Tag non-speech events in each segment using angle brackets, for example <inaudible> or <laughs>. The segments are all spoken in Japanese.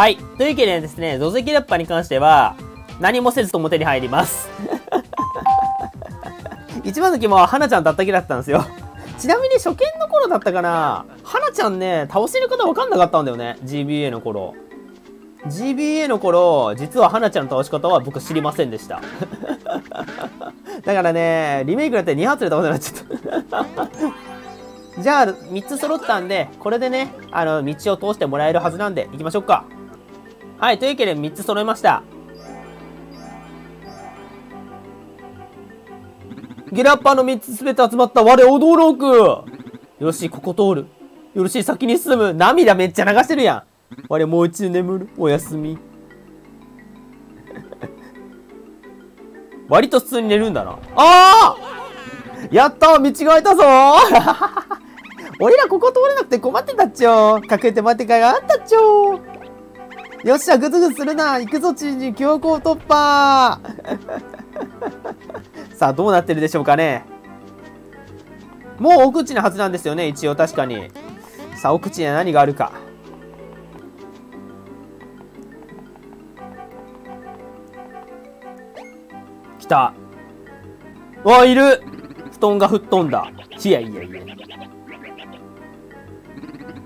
はい。というわけでですね、土石ラッパに関しては、何もせずと表に入ります。<laughs> 一番の時も花ちゃんだったけだったんですよ。ちなみに初見の頃だったかな花ちゃんね、倒せる方わかんなかったんだよね。GBA の頃。GBA の頃、実は花ちゃんの倒し方は僕知りませんでした。<laughs> だからね、リメイクだって2発で倒せなっちゃった。<laughs> じゃあ、3つ揃ったんで、これでね、あの、道を通してもらえるはずなんで、行きましょうか。はい、というわけで3つ揃いました。ゲラッパーの3つすべて集まった我驚くよろしい、ここ通る。よろしい、先に進む。涙めっちゃ流してるやん。我もう一度眠る。おやすみ。割と普通に寝るんだな。ああやった道が開いたぞ <laughs> 俺らここ通れなくて困ってたっちょ。隠れて待ってかいがあったっちょ。よっしゃ、ぐずぐずするな。行くぞ、チンジ、強行突破 <laughs> さあ、どうなってるでしょうかね。もう奥地のはずなんですよね、一応確かに。さあ、奥地には何があるか。来た。わ、いる布団が吹っ飛んだ。いやいやいや。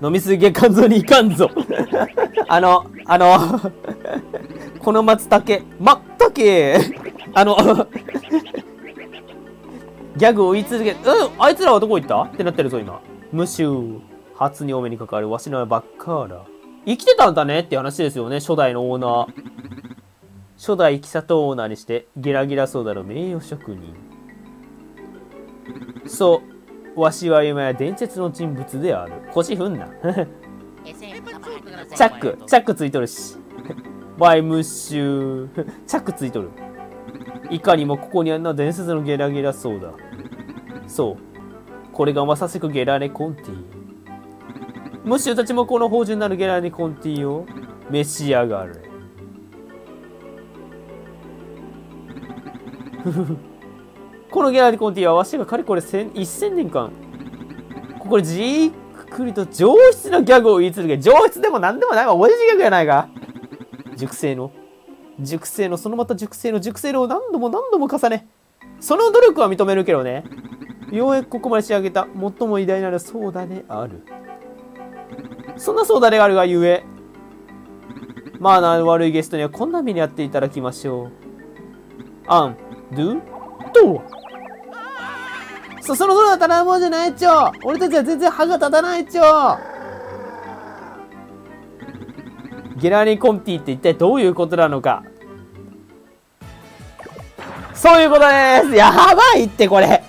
飲みすぎ肝臓にいかんぞ。<laughs> あの、あの、<laughs> この松茸、まったけあの、<laughs> ギャグを言い続け、うんあいつらはどこ行った？ってなってるぞ、今。無臭。初にお目にかかるわしのばっかだ。生きてたんだね？って話ですよね、初代のオーナー。初代キサトオーナーにして、ゲラゲラソーダの名誉職人。そう、わしは今や伝説の人物である。腰踏んな。<laughs> チャック、チャックついとるし。バイムッシュー。チャックついとる。いかにもここにあんな伝説のゲラゲラそうだ。そう。これがまさしくゲラネコンティ。ムッシュたちもこの芳醇なるゲラネコンティを召し上がれ。このゲラネコンティはわしがかれこれ1000年間、ここでじーっくりと上質なギャグを言い続け、上質でも何でもないわ、同じギャグやないか。熟成の。熟成のそのまた熟成の熟成のを何度も何度も重ね。その努力は認めるけどね。ようやくここまで仕上げた最も偉大なるソーダである。そんなソーダであるがゆえまあな悪いゲストにはこんな目に遭っていただきましょう。アンドゥ？ドそその空はただもんじゃないっちょ。俺たちは全然歯が立たないっちょ。ゲラニコンティって一体どういうことなのか。そういうことです。やばいってこれ。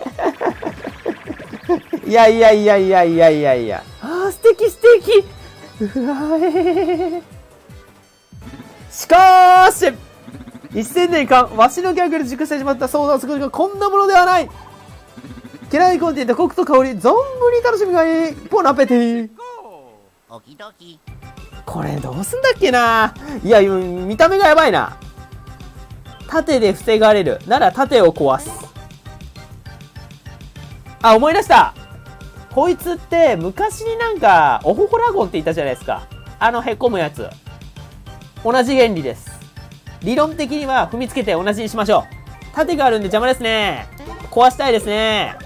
<laughs> いやいやいやいやいやいや。いや。あー素敵素敵。うわえしかーし1000年間、わしのギャグで熟してしまったソーダの作りがこんなものではない。ゲラニコンティってコクと香り、存分に楽しみがいいポナペティこれどうすんだっけないや、見た目がやばいな。盾で防がれる。なら盾を壊す。あ、思い出したこいつって昔になんか、オホホラゴンって言ったじゃないですか。あの凹むやつ。同じ原理です。理論的には踏みつけて同じにしましょう。盾があるんで邪魔ですね。壊したいですね。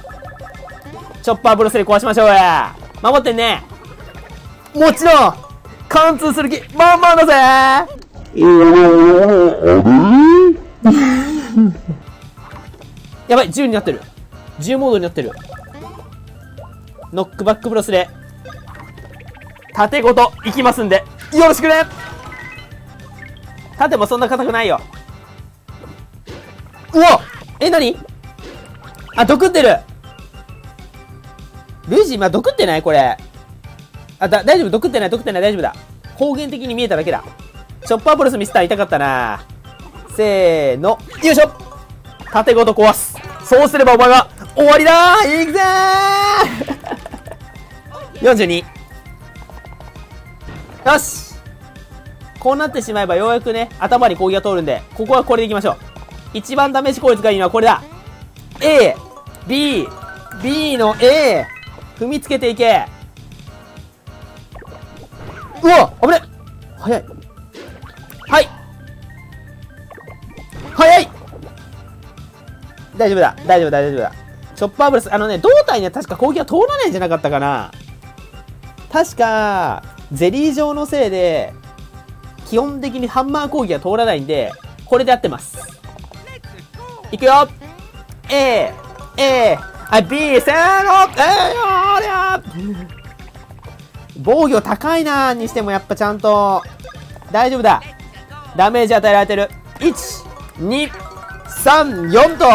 チョッパーブロスで壊しましょうや。守ってんね。もちろん貫通する気まんまんだぜ。やばい10になってる。10モードになってる。ノックバックブロスで縦ごといきますんでよろしくね。縦もそんな硬くないよ。うわえ、なにあ、毒ってる。ルイジ今毒ってないこれ。あ、だ、大丈夫？毒ってない、毒ってない、大丈夫だ。方言的に見えただけだ。チョッパーブロスミスター痛かったなせーの。よいしょ縦ごと壊す。そうすればお前は終わりだいくぜー <laughs> !42。よしこうなってしまえばようやくね、頭に攻撃が通るんで、ここはこれでいきましょう。一番試し効率がいいのはこれだ !A、B、B の A、踏みつけていけ。うわ危ね。早い。はい。早い。大丈夫だ大丈夫大丈夫だ。チョッパーブレスあのね胴体には確か攻撃が通らないんじゃなかったかな。確かゼリー状のせいで基本的にハンマー攻撃は通らないんでこれで合ってます。いくよ。AAA、あ、B、せーのえー、おりゃ防御高いなにしてもやっぱちゃんと、大丈夫だ。ダメージ与えられてる。1、2、3、4と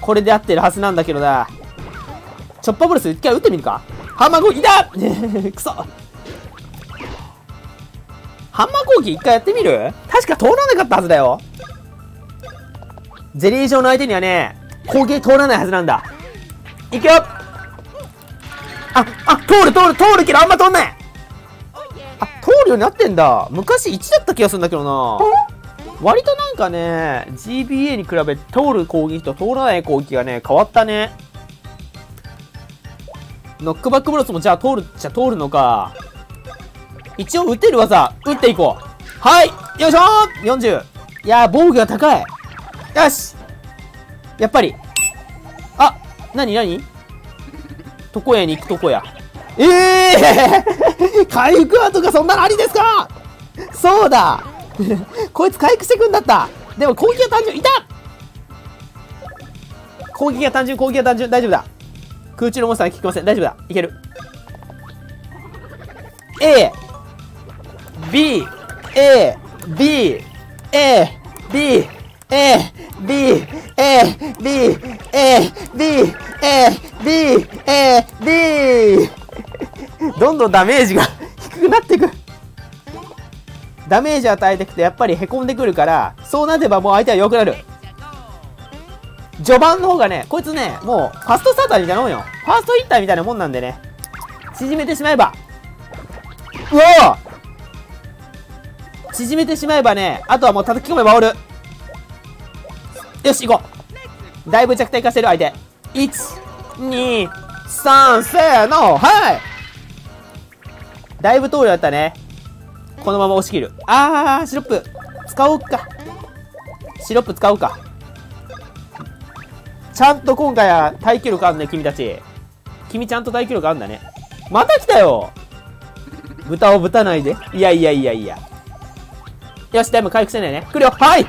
これで合ってるはずなんだけどな。チョッパブレス一回撃ってみるかハンマー攻撃だ <laughs> くそハンマー攻撃一回やってみる？確か通らなかったはずだよ。ゼリー状の相手にはね、攻撃通らないはずなんだ。いくよあ、あ、通る通る通るけどあんま通んないあ、通るようになってんだ。昔1だった気がするんだけどな。割となんかね、GBA に比べて通る攻撃と通らない攻撃がね、変わったね。ノックバックブロスもじゃあ通るっちゃ通るのか。一応打てる技、打っていこう。はいよいしょ !40! いやー、防御が高いよしやっぱり。あ、なになに床屋に行くとこや。ええー、回復アとかそんなのありですか？そうだ。こいつ回復してくんだった。でも攻撃が単純。いた！攻撃が単純攻撃が単純。大丈夫だ。空中のモンスター効きません大丈夫だ。いける。A B A B A B A B A B A B A B A B どんどんダメージが <laughs> 低くなっていくダメージ与えていくとやっぱり凹んでくるから、そうなればもう相手は良くなる。序盤の方がね、こいつね、もう、ファストスターターみたいなもんよ。ファーストヒッターみたいなもんなんでね。縮めてしまえば。うわ縮めてしまえばね、あとはもう叩き込めばおる。よし、行こう。だいぶ弱体化してる相手。1、2、3、せーの、はいだいぶ通りだったね。このまま押し切る。あー、シロップ。使おうか。シロップ使おうか。ちゃんと今回は耐久力あるね、君たち。君ちゃんと耐久力あんだね。また来たよ豚を豚ないで。いやいやいやいや。よし、タイム回復してないね。来るよはい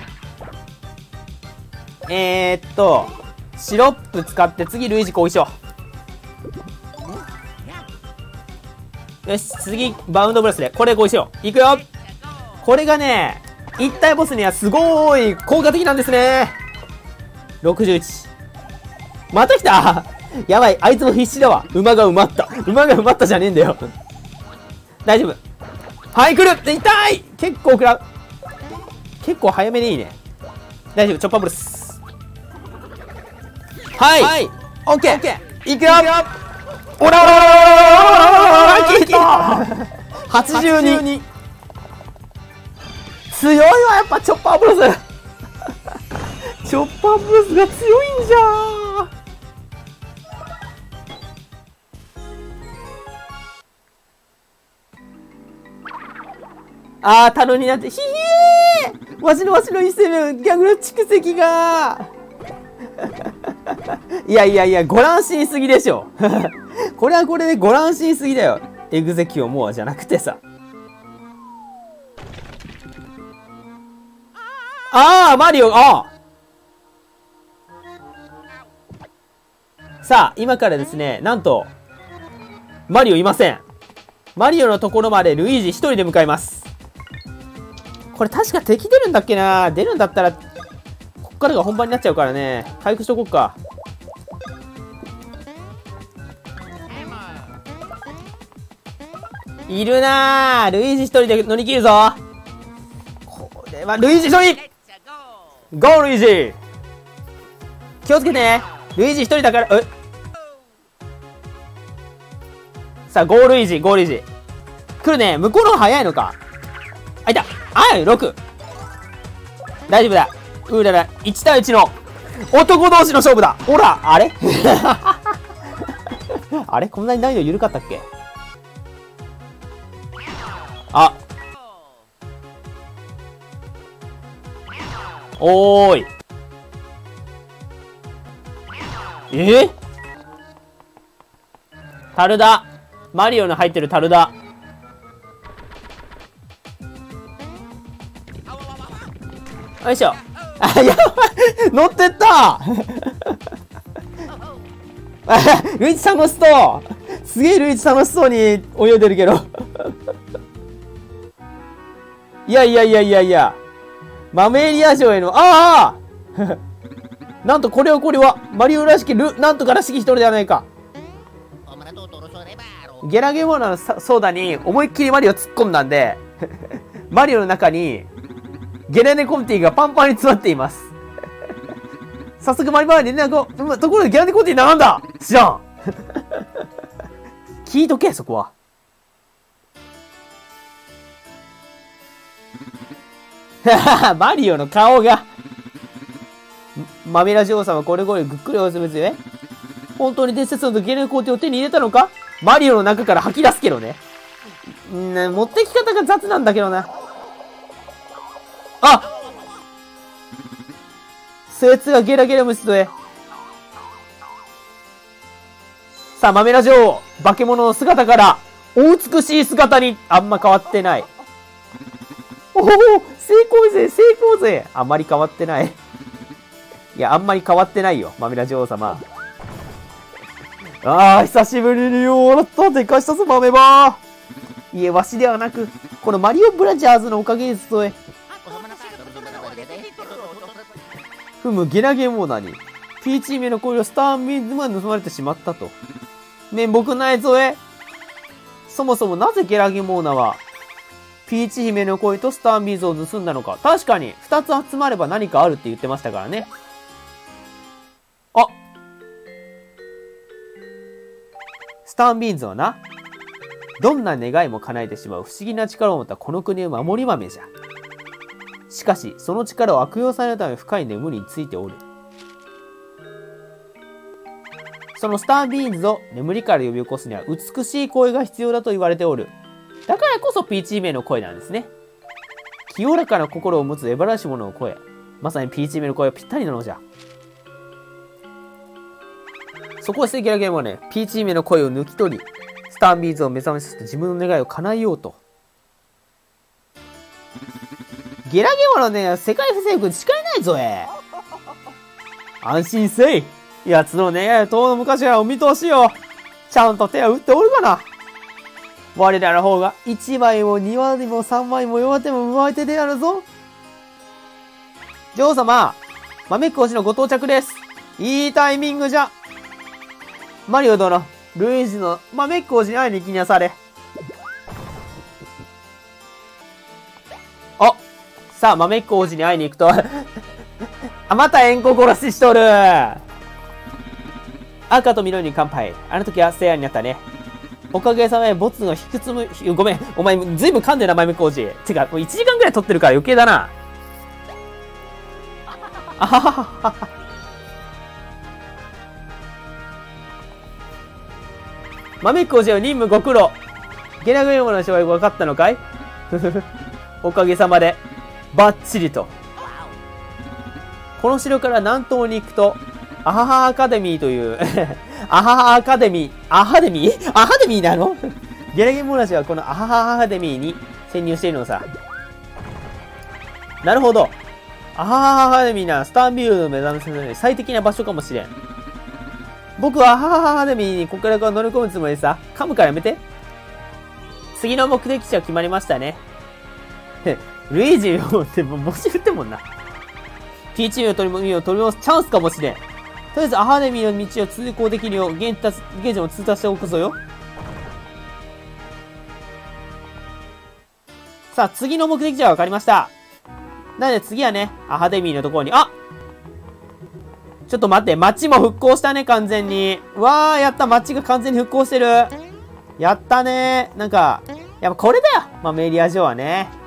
えー、っと、シロップ使って次ルイージ攻撃しようよし、次、バウンドブラスで。これご一緒。いくよこれがね、一体ボスにはすごい効果的なんですね。61。また来た <laughs> やばい、あいつも必死だわ。馬が埋まった。馬が埋まったじゃねえんだよ。大丈夫。はい、来る痛い結構食らう。結構早めでいいね。大丈夫、チョッパーブルス。はい。はい。オッケー。オッケー。いくよおらおらおらおらおら切った82強いわやっぱチョッパーブロスチョッパーブロスが強いんじゃあー、タロになって、ひひーわしのわしの一戦目、ギャグの蓄積が <laughs> いやいやいや、ご乱心すぎでしょ。<laughs> これはこれでご乱心すぎだよ。エグゼキオモアじゃなくてさ。ああ、マリオ、ああさあ、今からですね、なんと、マリオいません。マリオのところまでルイージ一人で向かいます。これ確か敵出るんだっけな出るんだったらこっからが本番になっちゃうからね。回復しとこうか。いるな。ぁルイージ一人で乗り切るぞ。これは、ルイージ一人。ゴールイージ。気をつけてね。ルイージ一人だから、え？さあ、ゴールイージゴールイージ。来るね。向こうの方が早いのか。あ、いた。あい !6! 大丈夫だ。うらら、1対1の。男同士の勝負だ。ほらあれ？<laughs> あれ？こんなに難易度緩かったっけ？おーい。え？ー、樽だマリオの入ってる樽だよいしょ。あやばい。乗ってった。<laughs> ルイチ楽しそう。すげえルイチ楽しそうに泳いでるけど。いやいやいやいやいや。マメリア城へのああ <laughs> なんとこれはこれはマリオらしきルなんとからしき一人ではないか。ゲラゲモナのソーダに思いっきりマリオ突っ込んだんで <laughs> マリオの中にゲレネコンティがパンパンに詰まっています。<laughs> 早速マリマーに連絡をところでゲラネコンティなんだ知らん聞いとけそこは。<laughs> マリオの顔がマメラ女王様これこれぐっくりおすめすよ本当に伝説のゲレネコティを手に入れたのか？マリオの中から吐き出すけどね。ん、持ってき方が雑なんだけどな。あそいつがゲラゲラ虫とへ。さあ、マメラ女王、化け物の姿から、お美しい姿に、あんま変わってない。おお成功ぜ成功ぜあんまり変わってない。いや、あんまり変わってないよ、マメラ女王様。ああ、久しぶりによらった。でかしたぞ、豆ばいえ、わしではなく、このマリオブラジャーズのおかげですとえ。ふむ、ゲラゲモーナに、ピーチ姫の声をスターミンズマン盗まれてしまったと。面目ないぞえ。そもそもなぜゲラゲモーナは、ピーチ姫の声とスターミーズを盗んだのか。確かに、二つ集まれば何かあるって言ってましたからね。あス、ターンビーンズはな、どんな願いも叶えてしまう不思議な力を持ったこの国を守り豆じゃ。しかし、その力を悪用されるため深い眠りについておる。そのスタービーンズを眠りから呼び起こすには美しい声が必要だと言われておる。だからこそピーチ姫の声なんですね。清らかな心を持つエバラし者の声。まさにピーチ姫の声はぴったりなのじゃ。そこはセキラゲームはね、ピーチ姫の声を抜き取り、スタービーズを目覚めさせて自分の願いを叶えようと。ゲラゲームのね、世界不正に誓えないぞえ。安心せい。奴の願いは遠の昔からお見通しよ。ちゃんと手を打っておるかな。我らの方が1枚も2枚も3枚も弱手も上手であるぞ。女王様、豆子のご到着です。いいタイミングじゃ。マリオ殿、ルイージの豆小路に会いに行きなされ。あさあ、豆小路に会いに行くと <laughs> あ、また円弧殺ししとる赤と緑に乾杯。あの時は世話になったね。おかげさまでボツの引くつむ、ごめん。お前、ずいぶん噛んでな、豆小路。てか、もう1時間ぐらい撮ってるから余計だな。あはははは。豆小路は任務ご苦労。ゲラグヨモの芝居分かったのかい？<laughs> おかげさまで、バッチリと。この城から南東に行くと、アハハアカデミーというアハハアカデミー、アハデミー？アハデミーなの？ゲラゲモラシはこのアハハアカデミーに潜入しているのさ。なるほど。アハハアカデミーなスタービルドを目指すのに最適な場所かもしれん。僕は母母でみにここから乗り込むつもりでさ。噛むからやめて。次の目的地は決まりましたね。<laughs> ルイージをってもし振ってもんな。ピーチを取り戻取り戻すチャンスかもしれん。とりあえずアハデミーの道を通行できるよう現地も通過しておくぞよ。さあ、次の目的地は分かりました。なので次はね、アハデミーのところに、あちょっと待って、街も復興したね、完全に。わー、やった、街が完全に復興してる。やったねなんか、やっぱこれだよ。まあ、メリア城はね。